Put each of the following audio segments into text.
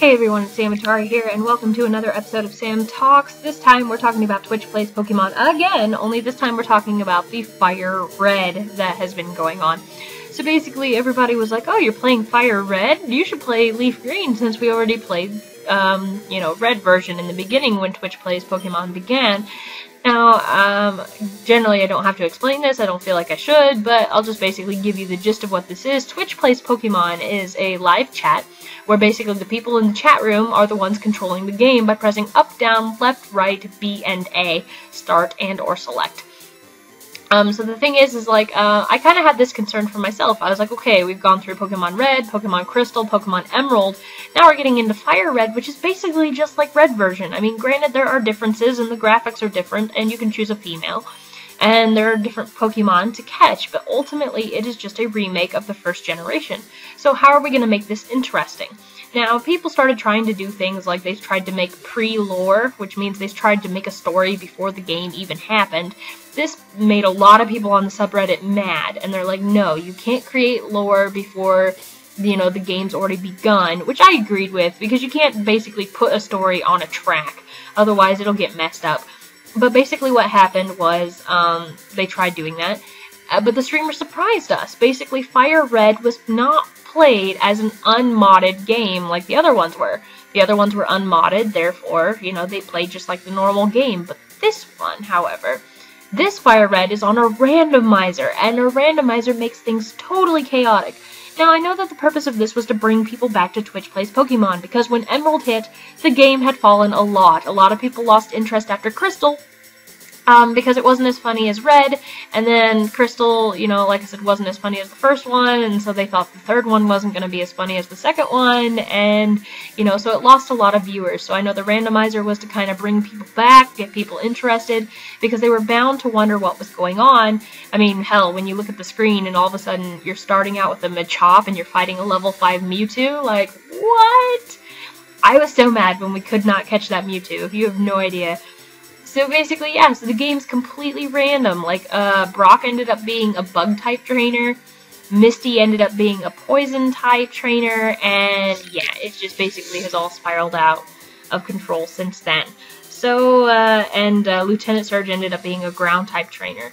Hey everyone, it's SamUtari here, and welcome to another episode of Sam Talks. This time we're talking about Twitch Plays Pokemon again, only this time we're talking about the Fire Red that has been going on. So basically, everybody was like, oh, you're playing Fire Red? You should play Leaf Green since we already played, um, you know, Red version in the beginning when Twitch Plays Pokemon began. Now, um, generally I don't have to explain this, I don't feel like I should, but I'll just basically give you the gist of what this is. Twitch Plays Pokemon is a live chat where basically the people in the chat room are the ones controlling the game by pressing up, down, left, right, B, and A, start, and or select. Um, so the thing is, is like, uh, I kind of had this concern for myself. I was like, okay, we've gone through Pokemon Red, Pokemon Crystal, Pokemon Emerald. Now we're getting into Fire Red, which is basically just like Red version. I mean, granted, there are differences and the graphics are different, and you can choose a female. And there are different Pokemon to catch, but ultimately it is just a remake of the first generation. So how are we going to make this interesting? Now, people started trying to do things like they tried to make pre-lore, which means they tried to make a story before the game even happened. This made a lot of people on the subreddit mad, and they're like, no, you can't create lore before you know, the game's already begun, which I agreed with, because you can't basically put a story on a track, otherwise it'll get messed up. But basically what happened was, um, they tried doing that, uh, but the streamer surprised us. Basically, Fire Red was not played as an unmodded game like the other ones were. The other ones were unmodded, therefore, you know, they played just like the normal game. But this one, however, this Fire Red is on a randomizer, and a randomizer makes things totally chaotic. Now, I know that the purpose of this was to bring people back to Twitch Plays Pokemon, because when Emerald hit, the game had fallen a lot. A lot of people lost interest after Crystal, um, because it wasn't as funny as Red, and then Crystal, you know, like I said, wasn't as funny as the first one, and so they thought the third one wasn't going to be as funny as the second one, and, you know, so it lost a lot of viewers. So I know the randomizer was to kind of bring people back, get people interested, because they were bound to wonder what was going on. I mean, hell, when you look at the screen and all of a sudden you're starting out with a Machop and you're fighting a level 5 Mewtwo, like, what? I was so mad when we could not catch that Mewtwo. If you have no idea. So basically, yeah, so the game's completely random. Like, uh, Brock ended up being a bug-type trainer, Misty ended up being a poison-type trainer, and yeah, it just basically has all spiraled out of control since then. So, uh, and uh, Lieutenant Surge ended up being a ground-type trainer.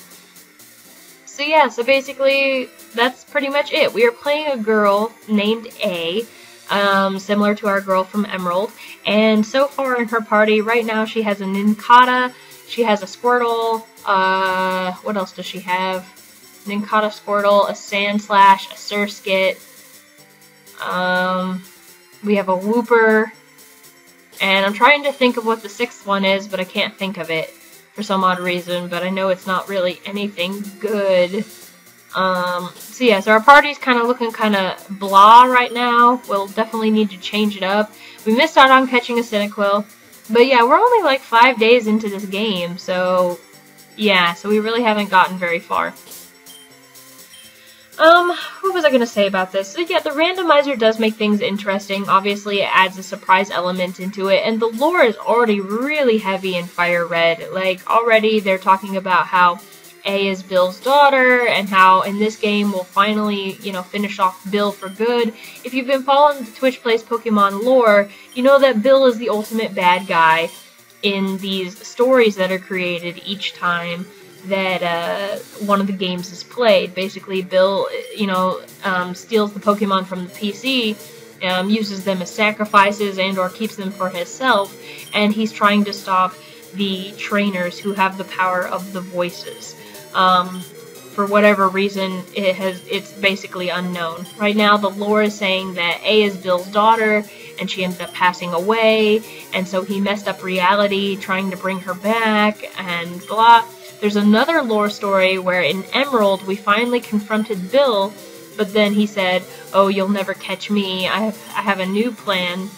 So yeah, so basically, that's pretty much it. We are playing a girl named A, um, similar to our girl from Emerald. And so far in her party, right now she has a Nincada, she has a Squirtle, uh, what else does she have? Nincada Squirtle, a Sandslash, a Surskit, um, we have a Wooper, and I'm trying to think of what the sixth one is, but I can't think of it for some odd reason, but I know it's not really anything good. Um, so yeah, so our party's kind of looking kind of blah right now. We'll definitely need to change it up. We missed out on catching a Cyndaquil. But yeah, we're only like five days into this game, so yeah, so we really haven't gotten very far. Um, what was I going to say about this? So yeah, the randomizer does make things interesting. Obviously, it adds a surprise element into it, and the lore is already really heavy in Fire Red. Like, already they're talking about how a is Bill's daughter, and how in this game we'll finally, you know, finish off Bill for good. If you've been following the Twitch Plays Pokemon lore, you know that Bill is the ultimate bad guy in these stories that are created each time that uh, one of the games is played. Basically, Bill, you know, um, steals the Pokemon from the PC, um, uses them as sacrifices and or keeps them for himself, and he's trying to stop the trainers who have the power of the voices. Um, for whatever reason, it has it's basically unknown. Right now, the lore is saying that A is Bill's daughter, and she ended up passing away, and so he messed up reality trying to bring her back, and blah. There's another lore story where in Emerald we finally confronted Bill, but then he said, "Oh, you'll never catch me. I have I have a new plan.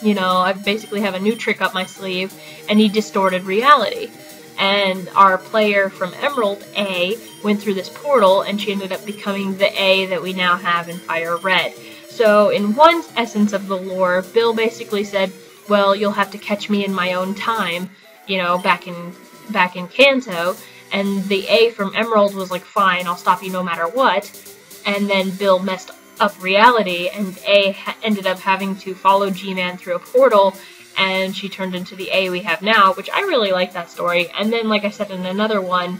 You know, I basically have a new trick up my sleeve," and he distorted reality and our player from Emerald, A, went through this portal, and she ended up becoming the A that we now have in Fire Red. So, in one essence of the lore, Bill basically said, well, you'll have to catch me in my own time, you know, back in, back in Kanto, and the A from Emerald was like, fine, I'll stop you no matter what, and then Bill messed up reality, and A ended up having to follow G-Man through a portal, and she turned into the A we have now, which I really like that story. And then, like I said in another one,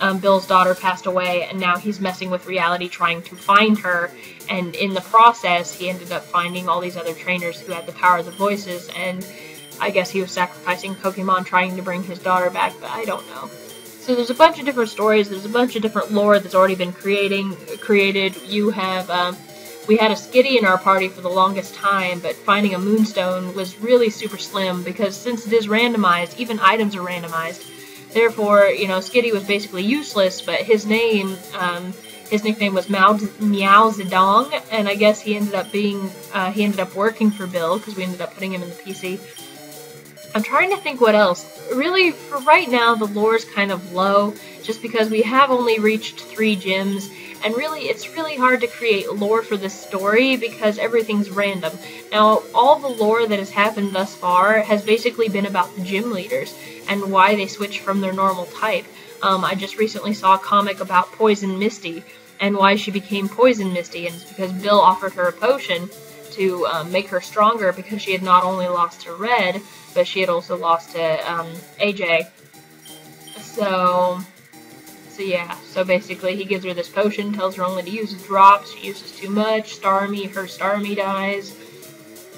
um, Bill's daughter passed away, and now he's messing with reality trying to find her. And in the process, he ended up finding all these other trainers who had the power of the voices, and I guess he was sacrificing Pokemon trying to bring his daughter back, but I don't know. So there's a bunch of different stories. There's a bunch of different lore that's already been creating created. You have um, we had a Skitty in our party for the longest time, but finding a Moonstone was really super slim because since it is randomized, even items are randomized. Therefore, you know, Skitty was basically useless, but his name, um, his nickname was Mao, Zedong, and I guess he ended up being, uh, he ended up working for Bill because we ended up putting him in the PC. I'm trying to think what else. Really, for right now, the lore is kind of low, just because we have only reached three gyms, and really, it's really hard to create lore for this story because everything's random. Now, all the lore that has happened thus far has basically been about the gym leaders and why they switch from their normal type. Um, I just recently saw a comic about Poison Misty and why she became Poison Misty, and it's because Bill offered her a potion to um, make her stronger because she had not only lost to Red, but she had also lost to um, AJ. So, so yeah. So basically, he gives her this potion, tells her only to use drops. She uses too much. Starmie, her Starmie dies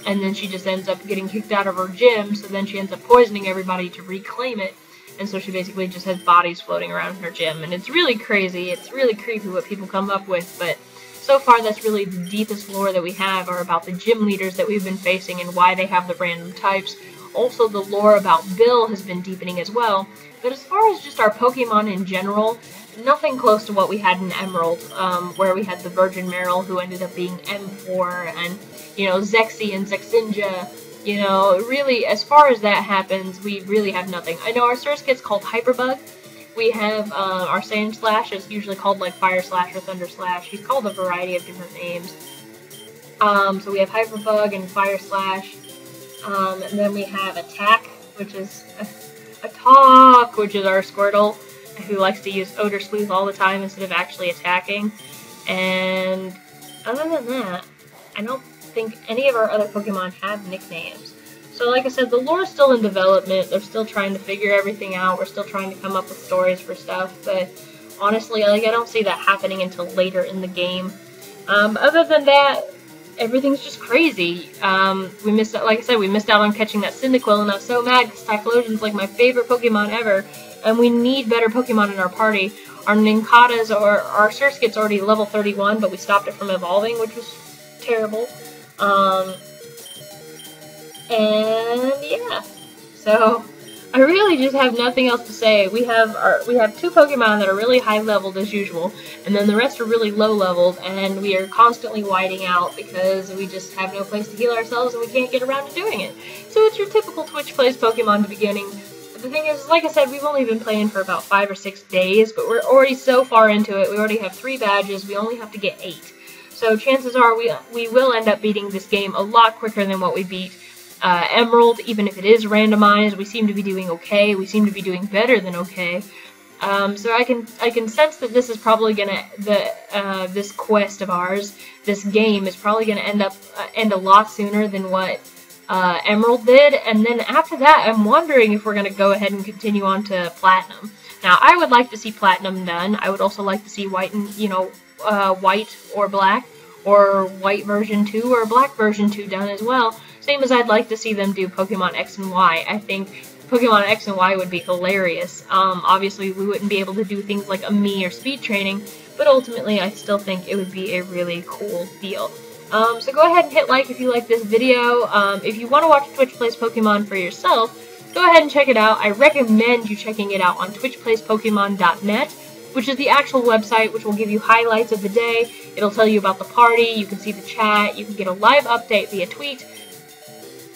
and then she just ends up getting kicked out of her gym, so then she ends up poisoning everybody to reclaim it, and so she basically just has bodies floating around in her gym, and it's really crazy, it's really creepy what people come up with, but so far that's really the deepest lore that we have are about the gym leaders that we've been facing and why they have the random types. Also, the lore about Bill has been deepening as well, but as far as just our Pokemon in general, nothing close to what we had in Emerald, um, where we had the Virgin Marill who ended up being M4, and you know, Zexy and Zexinja. You know, really, as far as that happens, we really have nothing. I know our Surskit's called Hyperbug. We have uh, our Sandslash is usually called like Fire Slash or Thunder Slash. He's called a variety of different names. Um, so we have Hyperbug and Fire Slash. Um, and then we have Attack, which is a, a Talk, which is our Squirtle, who likes to use Odor Sleuth all the time instead of actually attacking. And other than that, I don't think any of our other Pokemon have nicknames. So like I said, the lore is still in development. They're still trying to figure everything out. We're still trying to come up with stories for stuff. But honestly, like I don't see that happening until later in the game. Um, other than that, everything's just crazy. Um, we missed out, like I said, we missed out on catching that Cyndaquil, and I'm so mad because Typhlosion's like my favorite Pokemon ever, and we need better Pokemon in our party. Our Nincada's or our Surskit's already level 31, but we stopped it from evolving, which was terrible. Um, and so I really just have nothing else to say. We have our we have two Pokemon that are really high leveled as usual, and then the rest are really low leveled, and we are constantly whiting out because we just have no place to heal ourselves and we can't get around to doing it. So it's your typical Twitch plays Pokemon the beginning. The thing is, like I said, we've only been playing for about five or six days, but we're already so far into it. We already have three badges. We only have to get eight. So chances are we we will end up beating this game a lot quicker than what we beat uh, Emerald, even if it is randomized. We seem to be doing okay. We seem to be doing better than okay. Um, so I can I can sense that this is probably gonna the uh, this quest of ours, this game is probably gonna end up uh, end a lot sooner than what uh, Emerald did, and then after that, I'm wondering if we're gonna go ahead and continue on to Platinum. Now I would like to see Platinum done. I would also like to see White and you know uh, white or black, or white version 2 or black version 2 done as well. Same as I'd like to see them do Pokemon X and Y. I think Pokemon X and Y would be hilarious. Um, obviously, we wouldn't be able to do things like a me or speed training, but ultimately, I still think it would be a really cool deal. Um, so go ahead and hit like if you like this video. Um, if you want to watch Twitch Plays Pokemon for yourself, go ahead and check it out. I recommend you checking it out on twitchplayspokemon.net which is the actual website, which will give you highlights of the day. It'll tell you about the party, you can see the chat, you can get a live update via tweet,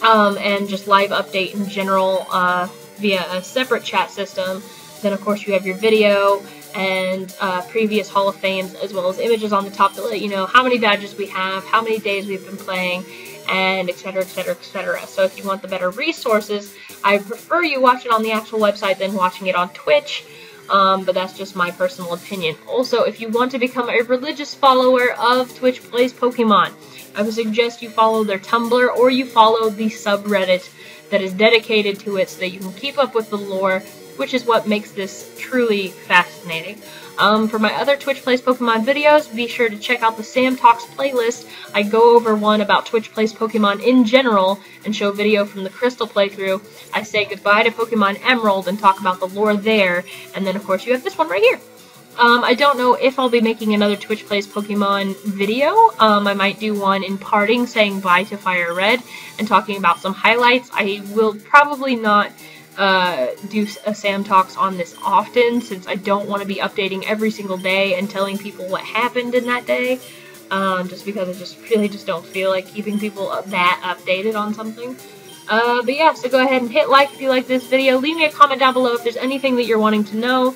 um, and just live update in general uh, via a separate chat system. Then, of course, you have your video and uh, previous Hall of Fames, as well as images on the top to let you know how many badges we have, how many days we've been playing, and etc., etc., etc. So if you want the better resources, I prefer you watch it on the actual website than watching it on Twitch. um, but that's just my personal opinion. Also, if you want to become a religious follower of Twitch Plays Pokemon, I would suggest you follow their Tumblr or you follow the subreddit that is dedicated to it so that you can keep up with the lore, which is what makes this truly fascinating. Um, for my other Twitch Plays Pokemon videos, be sure to check out the Sam Talks playlist. I go over one about Twitch Plays Pokemon in general and show video from the Crystal playthrough. I say goodbye to Pokemon Emerald and talk about the lore there. And then, of course, you have this one right here. Um, I don't know if I'll be making another Twitch Plays Pokemon video. Um, I might do one in parting saying bye to Fire Red and talking about some highlights. I will probably not uh, do a Sam Talks on this often since I don't want to be updating every single day and telling people what happened in that day. Um, just because I just really just don't feel like keeping people that updated on something. Uh, but yeah, so go ahead and hit like if you like this video. Leave me a comment down below if there's anything that you're wanting to know.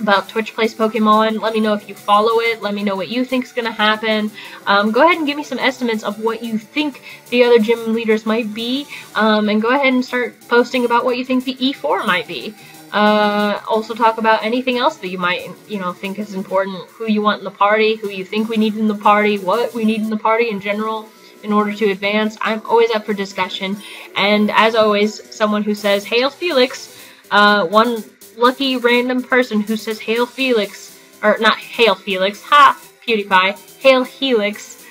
About Twitch Plays Pokemon. Let me know if you follow it. Let me know what you think is going to happen. Um, go ahead and give me some estimates of what you think the other gym leaders might be. Um, and go ahead and start posting about what you think the E4 might be. Uh, also talk about anything else that you might, you know, think is important. Who you want in the party, who you think we need in the party, what we need in the party in general in order to advance. I'm always up for discussion. And as always, someone who says, Hail Felix, uh, one lucky random person who says Hail Felix, or not Hail Felix, ha, PewDiePie, Hail Helix.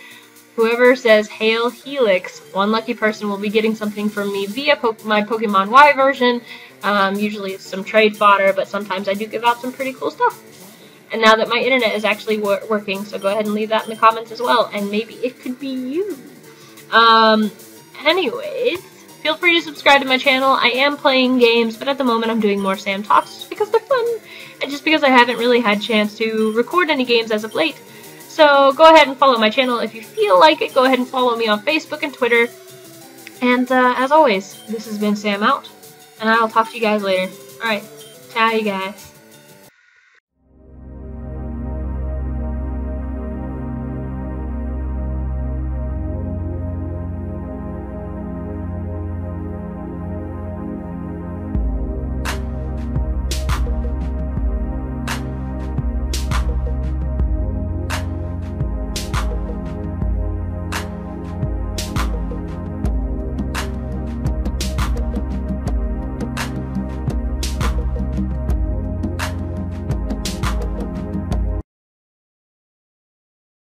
Whoever says Hail Helix, one lucky person will be getting something from me via po my Pokemon Y version. Um, usually some trade fodder, but sometimes I do give out some pretty cool stuff. And now that my internet is actually wor working, so go ahead and leave that in the comments as well, and maybe it could be you. Um, anyways, Feel free to subscribe to my channel. I am playing games, but at the moment I'm doing more Sam Talks just because they're fun, and just because I haven't really had chance to record any games as of late. So go ahead and follow my channel if you feel like it. Go ahead and follow me on Facebook and Twitter. And uh, as always, this has been Sam out, and I'll talk to you guys later. Alright, ciao you guys.